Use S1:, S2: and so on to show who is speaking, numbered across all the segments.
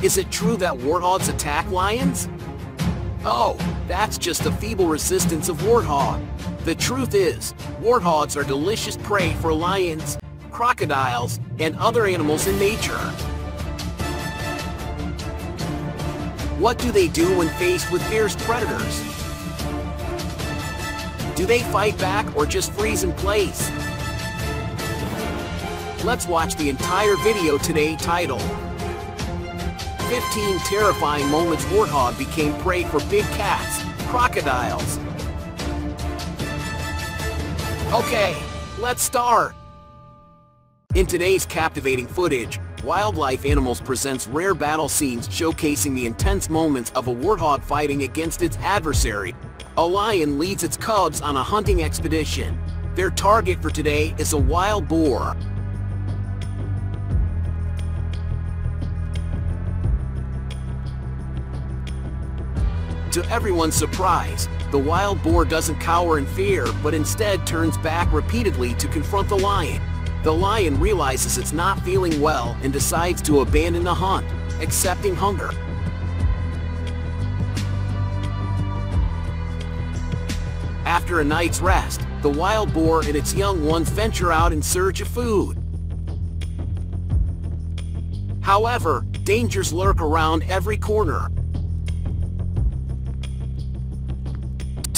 S1: Is it true that warthogs attack lions? Oh, that's just the feeble resistance of warthog. The truth is, warthogs are delicious prey for lions, crocodiles, and other animals in nature. What do they do when faced with fierce predators? Do they fight back or just freeze in place? Let's watch the entire video today titled 15 terrifying moments warthog became prey for big cats, crocodiles. Okay, let's start. In today's captivating footage, Wildlife Animals presents rare battle scenes showcasing the intense moments of a warthog fighting against its adversary. A lion leads its cubs on a hunting expedition. Their target for today is a wild boar. To everyone's surprise, the wild boar doesn't cower in fear but instead turns back repeatedly to confront the lion. The lion realizes it's not feeling well and decides to abandon the hunt, accepting hunger. After a night's rest, the wild boar and its young ones venture out in search of food. However, dangers lurk around every corner.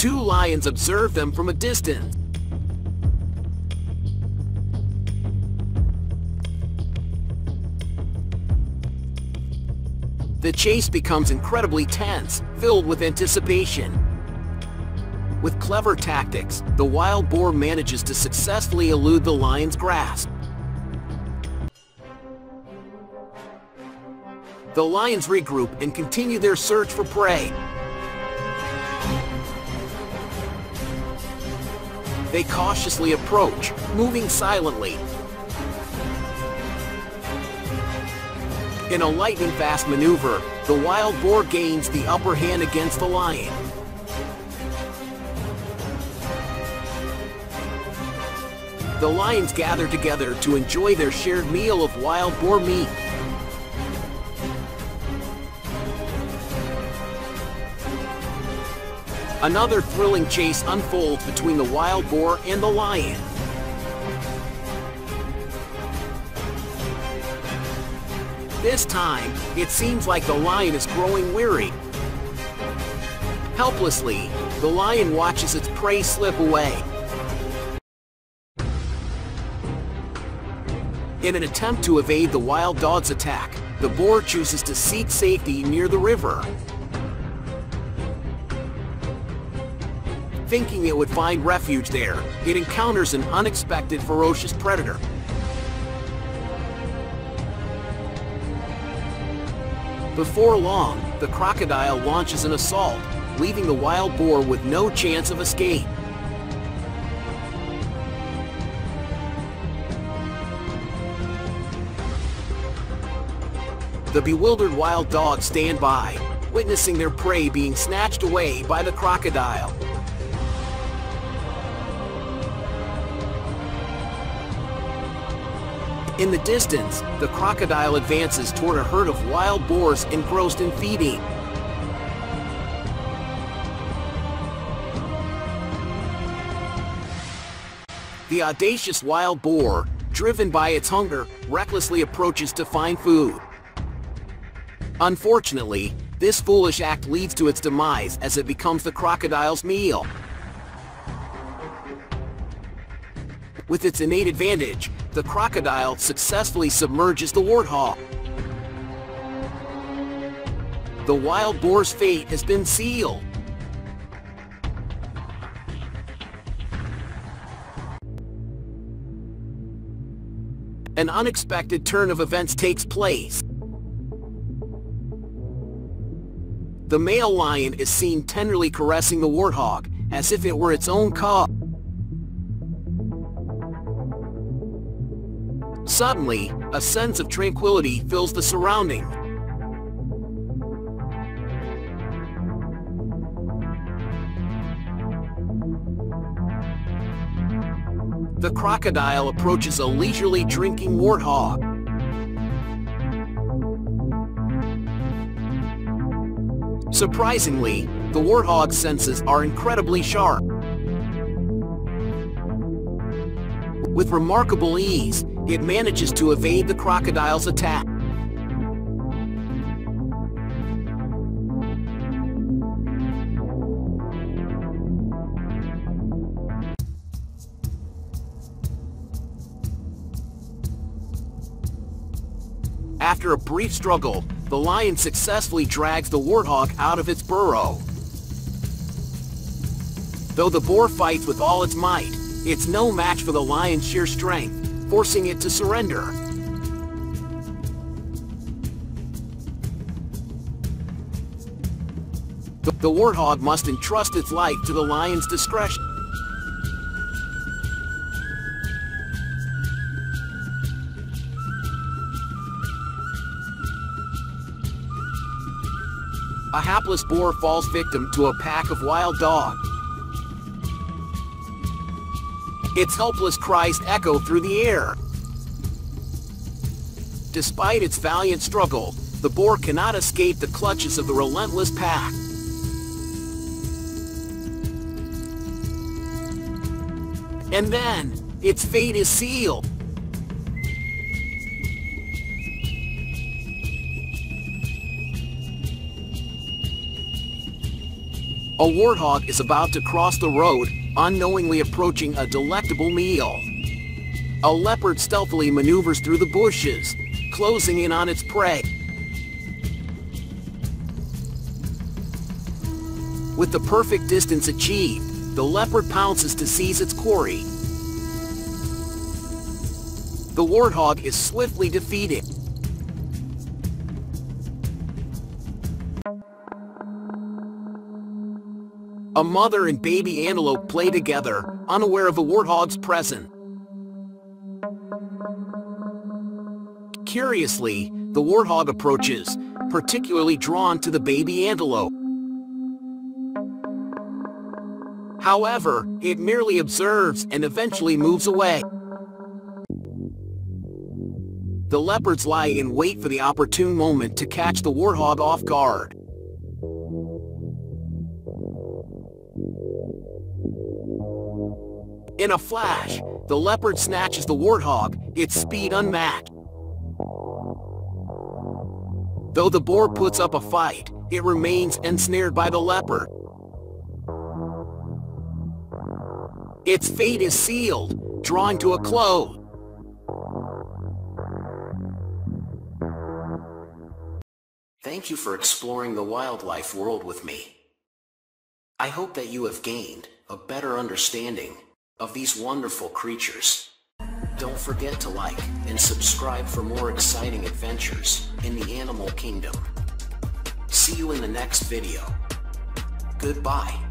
S1: Two lions observe them from a distance. The chase becomes incredibly tense, filled with anticipation. With clever tactics, the wild boar manages to successfully elude the lion's grasp. The lions regroup and continue their search for prey. They cautiously approach, moving silently. In a lightning-fast maneuver, the wild boar gains the upper hand against the lion. The lions gather together to enjoy their shared meal of wild boar meat. Another thrilling chase unfolds between the wild boar and the lion. This time, it seems like the lion is growing weary. Helplessly, the lion watches its prey slip away. In an attempt to evade the wild dog's attack, the boar chooses to seek safety near the river. Thinking it would find refuge there, it encounters an unexpected ferocious predator. Before long, the crocodile launches an assault, leaving the wild boar with no chance of escape. The bewildered wild dogs stand by, witnessing their prey being snatched away by the crocodile. In the distance, the crocodile advances toward a herd of wild boars engrossed in feeding. The audacious wild boar, driven by its hunger, recklessly approaches to find food. Unfortunately, this foolish act leads to its demise as it becomes the crocodile's meal. With its innate advantage, the crocodile successfully submerges the warthog. The wild boar's fate has been sealed. An unexpected turn of events takes place. The male lion is seen tenderly caressing the warthog, as if it were its own cub. Suddenly, a sense of tranquility fills the surrounding. The crocodile approaches a leisurely drinking warthog. Surprisingly, the warthog's senses are incredibly sharp. With remarkable ease, it manages to evade the crocodile's attack. After a brief struggle, the lion successfully drags the warthog out of its burrow. Though the boar fights with all its might, it's no match for the lion's sheer strength, forcing it to surrender. The, warthog must entrust its life to the lion's discretion. A hapless boar falls victim to a pack of wild dogs. Its helpless cries echo through the air. Despite its valiant struggle, the boar cannot escape the clutches of the relentless pack. And then, its fate is sealed. A warthog is about to cross the road, unknowingly approaching a delectable meal. A leopard stealthily maneuvers through the bushes, closing in on its prey. With the perfect distance achieved, the leopard pounces to seize its quarry. The warthog is swiftly defeated. A mother and baby antelope play together, unaware of a warthog's presence. Curiously, the warthog approaches, particularly drawn to the baby antelope. However, it merely observes and eventually moves away. The leopards lie in wait for the opportune moment to catch the warthog off guard. In a flash, the leopard snatches the warthog, its speed unmatched. Though the boar puts up a fight, it remains ensnared by the leopard. Its fate is sealed, drawing to a close. Thank you for exploring the wildlife world with me. I hope that you have gained a better understanding of these wonderful creatures. Don't forget to like and subscribe for more exciting adventures in the animal kingdom. See you in the next video. Goodbye.